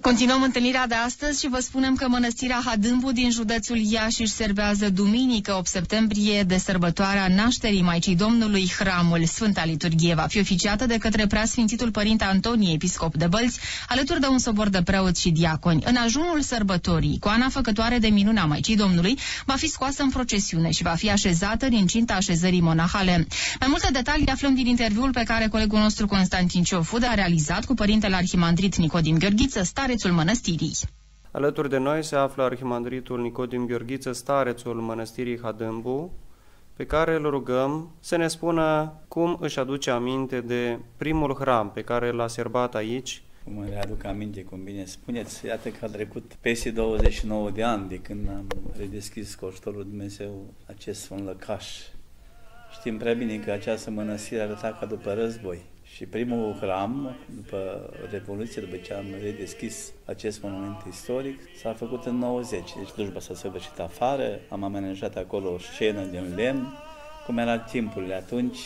Continuăm întâlnirea de astăzi și vă spunem că mănăstirea Hadâmbu din județul Iași își serbează duminică 8 septembrie de sărbătoarea nașterii Maicii Domnului. Hramul Sfânta Liturghie va fi oficiată de către preasfințitul Părinte Antonie, episcop de Bălți, alături de un sobor de preoți și diaconi. În ajunul sărbătorii, coana făcătoare de minunea Maicii Domnului va fi scoasă în procesiune și va fi așezată din cinta așezării monahale. Mai multe detalii aflăm din interviul pe care colegul nostru Constantin Ciofud a realizat cu Părintele Arhimandrit Nicodim Gheorghiță, starețul mănăstirii. Alături de noi se află Arhimandritul Nicodim Gheorghiță, starețul mănăstirii Hadâmbu, pe care îl rugăm să ne spună cum își aduce aminte de primul hram pe care l-a serbat aici. Mă readuc aminte, cum bine spuneți, iată că a trecut peste 29 de ani de când am redeschis cu ajutorul Dumnezeu acest sfânt lăcaș. Știm prea bine că această mănăstire arăta ca după război. Și primul hram, după Revoluție, după ce am redeschis acest monument istoric, s-a făcut în 90. Deci slujba s-a săvârșit afară, am amenajat acolo o scenă din lemn, cum era timpurile atunci.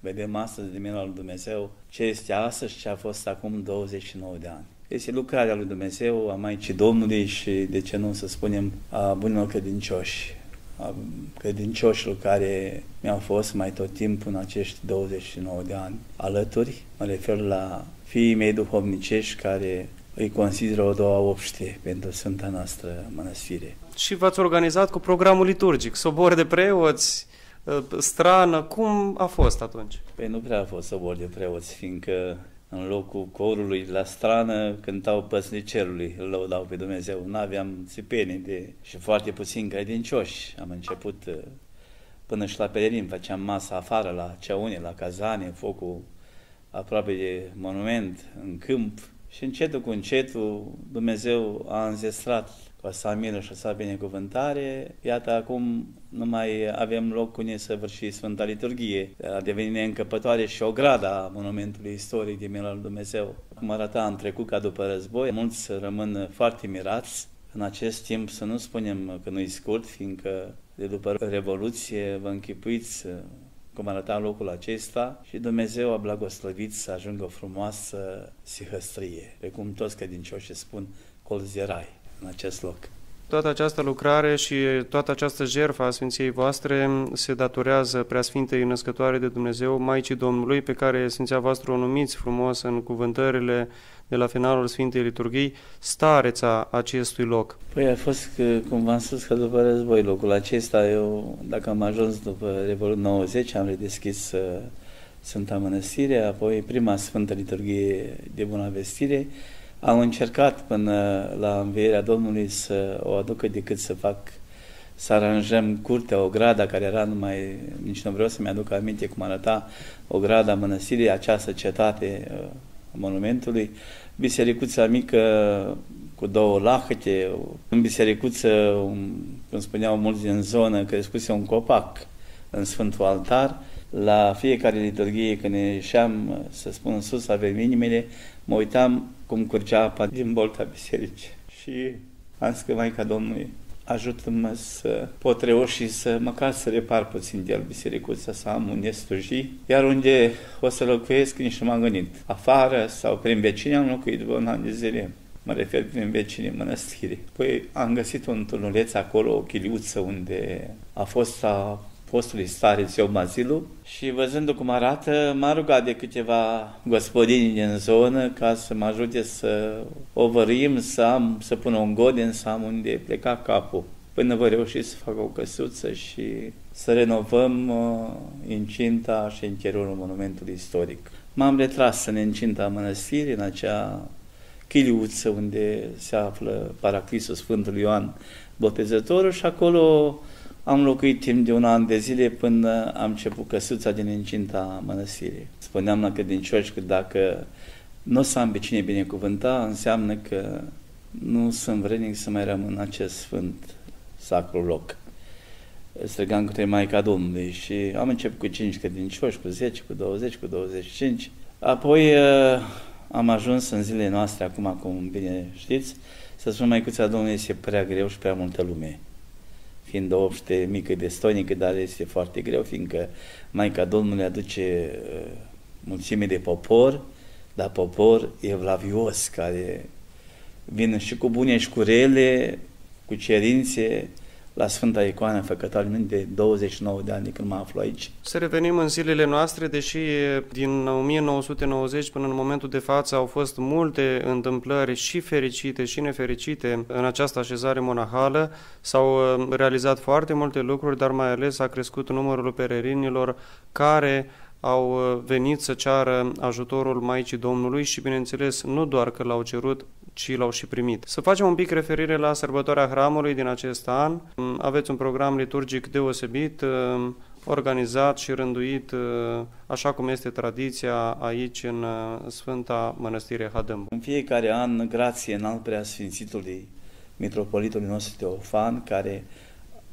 Vedem astăzi, din minunea lui Dumnezeu, ce este astăzi și ce a fost acum 29 de ani. Este lucrarea lui Dumnezeu, a Maicii Domnului și, de ce nu să spunem, a bunilor credincioși credincioșilor care mi-au fost mai tot timpul în acești 29 de ani alături. Mă refer la fiii mei duhovnicești care îi consideră o doua obște pentru Sfânta noastră mănăstire. Și v-ați organizat cu programul liturgic, sobor de preoți, ă, strană, cum a fost atunci? Păi nu prea a fost sobor de preoți, fiindcă în locul corului la strană cântau păsni cerului, îl lăudau pe Dumnezeu. Nu aveam țipene de... și foarte puțin credincioși. Am început uh, până și la pelerin, făceam masa afară, la ceaune, la cazane, focul aproape de monument, în câmp. Și încetul cu încetul Dumnezeu a înzestrat cu a sa milă și a sa binecuvântare. Iată, acum nu mai avem loc cu ne să vârși Sfânta Liturghie. A devenit neîncăpătoare și o grada monumentului istoric de milă lui Dumnezeu. Cum arăta în trecut ca după război, mulți rămân foarte mirați. În acest timp să nu spunem că nu-i scurt, fiindcă de după Revoluție vă închipuiți cum arăta locul acesta și Dumnezeu a blagoslăvit să ajungă o frumoasă sihăstrie, precum toți credincioșii spun, colzerai în acest loc. Toată această lucrare și toată această jertfă a Sfinției voastre se datorează Preasfintei Născătoare de Dumnezeu, Maicii Domnului, pe care Sfinția voastră o numiți frumos în cuvântările de la finalul Sfintei Liturghii, stareța acestui loc. Păi a fost, cum v-am spus, că după război locul acesta, eu, dacă am ajuns după Revoluție 90, am redeschis uh, Sfânta Mănăstire, apoi prima Sfântă Liturghie de Bună Vestire, am încercat până la învierea Domnului să o aducă decât să fac să aranjăm curtea, o grada care era numai, nici nu vreau să-mi aduc aminte cum arăta o grada mănăstirii, această cetate uh, monumentului, bisericuța mică cu două lahăte, în bisericuță, un, cum spuneau mulți din zonă, crescuse un copac în Sfântul Altar, la fiecare liturghie când ieșeam, să spun în sus, avem inimile, mă uitam cum curgea apa din bolta bisericii. Și am zis că Maica Domnului ajută-mă să pot reuși să măcar să repar puțin de el bisericuța, să am unde sluji, iar unde o să locuiesc nici nu m-am gândit. Afară sau prin vecini am locuit după un an de zile. Mă refer prin vecinii mănăstirii. Păi am găsit un turnuleț acolo, o chiliuță unde a fost a postului stare eu Mazilu și văzând cum arată, m-a rugat de câteva gospodini din zonă ca să mă ajute să o vărim, să, am, să pun un godin, să am unde pleca capul. Până vă reuși să fac o căsuță și să renovăm uh, incinta și interiorul monumentului istoric. M-am retras în incinta mănăstirii, în acea chiliuță unde se află paraclisul Sfântului Ioan Botezătorul și acolo am locuit timp de un an de zile până am început căsuța din incinta mănăstirii. Spuneam la credincioși că dacă nu o să am pe cine binecuvânta, înseamnă că nu sunt vrednic să mai rămân în acest sfânt sacru loc. Strigam către Maica Domnului și am început cu 5 credincioși, cu 10, cu 20, cu 25. Apoi uh, am ajuns în zilele noastre, acum, cum bine știți, să spun Maicuța Domnului este prea greu și prea multă lume fiind o obște mică de stonică, dar este foarte greu, fiindcă Maica Domnului aduce mulțime de popor, dar popor evlavios, care vin și cu bune și cu rele, cu cerințe, la Sfânta Icoană Făcătoare de 29 de ani de când mă aflu aici. Să revenim în zilele noastre, deși din 1990 până în momentul de față au fost multe întâmplări și fericite și nefericite în această așezare monahală, s-au uh, realizat foarte multe lucruri, dar mai ales a crescut numărul pererinilor care au uh, venit să ceară ajutorul Maicii Domnului și, bineînțeles, nu doar că l-au cerut, ci l-au și primit. Să facem un pic referire la sărbătoarea Hramului din acest an. Aveți un program liturgic deosebit, uh, organizat și rânduit uh, așa cum este tradiția aici în Sfânta Mănăstire Hadâm. În fiecare an, grație în al preasfințitului Mitropolitului nostru Teofan, care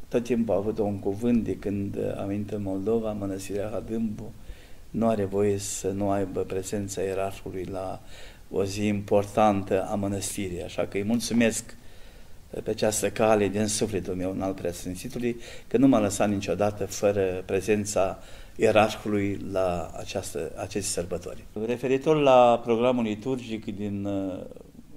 tot timpul a avut un cuvânt de când am venit în Moldova, Mănăstirea Hadâmbu, nu are voie să nu aibă prezența ierarhului la o zi importantă a mănăstirii. Așa că îi mulțumesc pe această cale din sufletul meu în al preasfințitului, că nu m-a lăsat niciodată fără prezența ierarhului la această, aceste sărbători. Referitor la programul liturgic din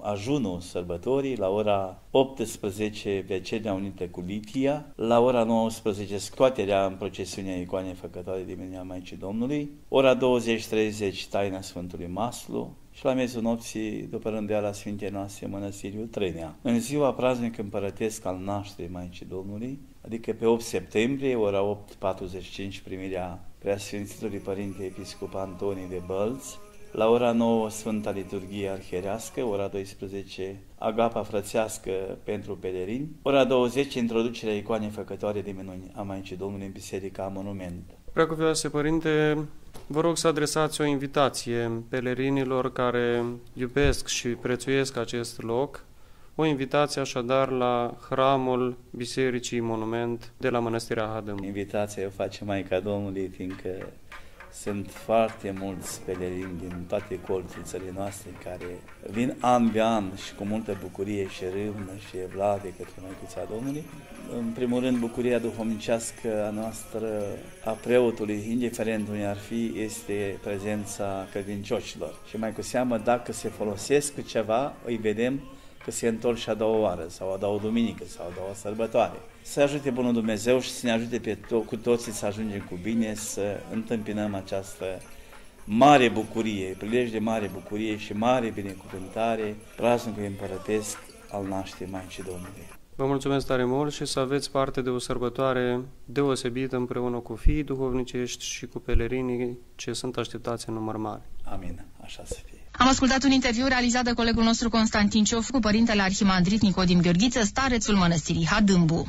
ajunul sărbătorii, la ora 18 vecerea unită cu Litia, la ora 19 scoaterea în procesiunea icoanei făcătoare de Menia Maicii Domnului, ora 20-30 taina Sfântului Maslu, și la miezul nopții, după rândeala Sfintei noastre, Mănăstiriul Trânea. În ziua praznic împărătesc al nașterii Maicii Domnului, adică pe 8 septembrie, ora 8.45, primirea Preasfințitului Părinte Episcop Antonie de Bălți, la ora 9, Sfânta Liturghie Arhierească, ora 12, Agapa Frățească pentru pelerini, ora 20, introducerea icoanei făcătoare de minuni a Maicii Domnului în Biserica Monument. Preacuvioase Părinte, vă rog să adresați o invitație pelerinilor care iubesc și prețuiesc acest loc, o invitație așadar la hramul Bisericii Monument de la Mănăstirea Hadâm. Invitația o face Maica Domnului, fiindcă sunt foarte mulți pelerini din toate colțurile țării noastre care vin an de an și cu multă bucurie și râvnă și evlade către Măicuța Domnului. În primul rând, bucuria duhovnicească a noastră, a preotului, indiferent unde ar fi, este prezența credincioșilor. Și mai cu seamă, dacă se folosesc cu ceva, îi vedem că se întorc și a doua oară, sau a doua duminică, sau a doua sărbătoare. Să ajute Bunul Dumnezeu și să ne ajute pe to- cu toții să ajungem cu bine, să întâmpinăm această mare bucurie, prilej de mare bucurie și mare binecuvântare, praznicul împărătesc al nașterii Maicii Domnului. Vă mulțumesc tare mult și să aveți parte de o sărbătoare deosebită împreună cu fiii duhovnicești și cu pelerinii ce sunt așteptați în număr mare. Amin. Așa să fie. Am ascultat un interviu realizat de colegul nostru Constantin Ciof cu părintele arhimandrit Nicodim Gheorghiță, starețul mănăstirii Hadâmbu.